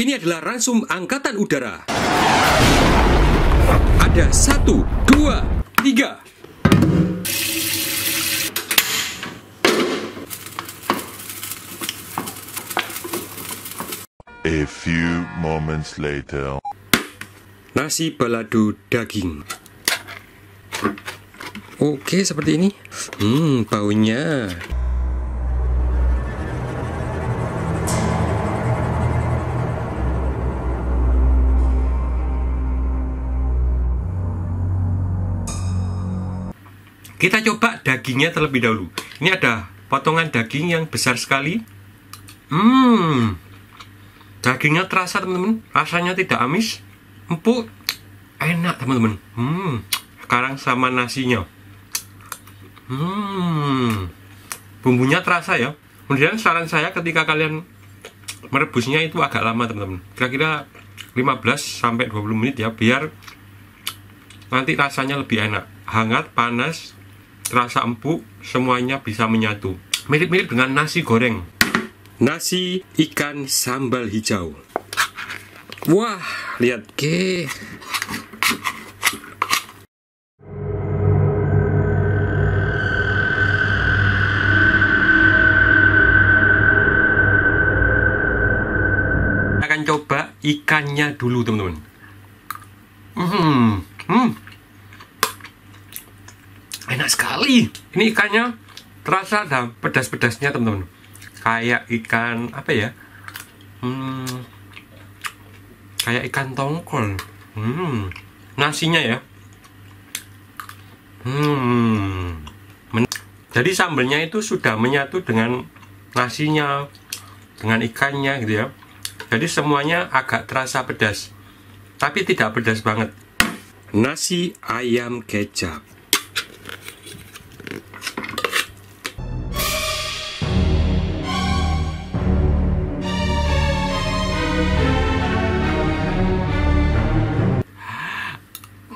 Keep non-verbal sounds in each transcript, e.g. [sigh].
Ini adalah ransum angkatan udara. Ada satu, dua, tiga. A few moments later. Nasi balado daging. Oke, seperti ini. Hmm, baunya. Kita coba dagingnya terlebih dahulu. Ini ada potongan daging yang besar sekali. Hmm, dagingnya terasa teman-teman. Rasanya tidak amis, empuk, enak teman-teman. Hmm, sekarang sama nasinya. Hmm, bumbunya terasa ya. Kemudian saran saya ketika kalian merebusnya itu agak lama teman-teman. Kira-kira 15 sampai 20 menit ya biar nanti rasanya lebih enak. Hangat, panas, terasa empuk, semuanya bisa menyatu. Mirip-mirip dengan nasi goreng. Nasi ikan sambal hijau. Wah, lihat ke. akan coba ikannya dulu teman-teman. Hmm, hmm, enak sekali. Ini ikannya terasa ada pedas-pedasnya teman-teman. Kayak ikan apa ya? Hmm, kayak ikan tongkol. Hmm, nasinya ya. Hmm, men- jadi sambelnya itu sudah menyatu dengan nasinya, dengan ikannya gitu ya. Jadi semuanya agak terasa pedas, tapi tidak pedas banget. Nasi ayam kecap.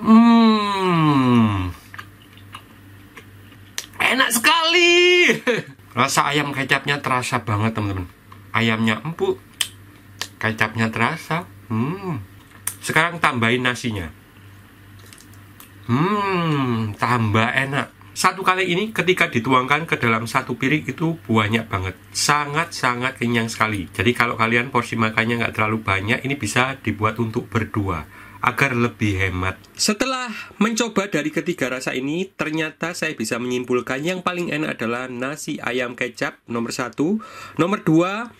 Hmm, enak sekali. [laughs] Rasa ayam kecapnya terasa banget teman-teman. Ayamnya empuk, kecapnya terasa. Hmm. Sekarang tambahin nasinya. Hmm, tambah enak. Satu kali ini ketika dituangkan ke dalam satu piring itu banyak banget. Sangat-sangat kenyang sekali. Jadi kalau kalian porsi makannya nggak terlalu banyak, ini bisa dibuat untuk berdua agar lebih hemat. Setelah mencoba dari ketiga rasa ini, ternyata saya bisa menyimpulkan yang paling enak adalah nasi ayam kecap nomor satu, nomor dua,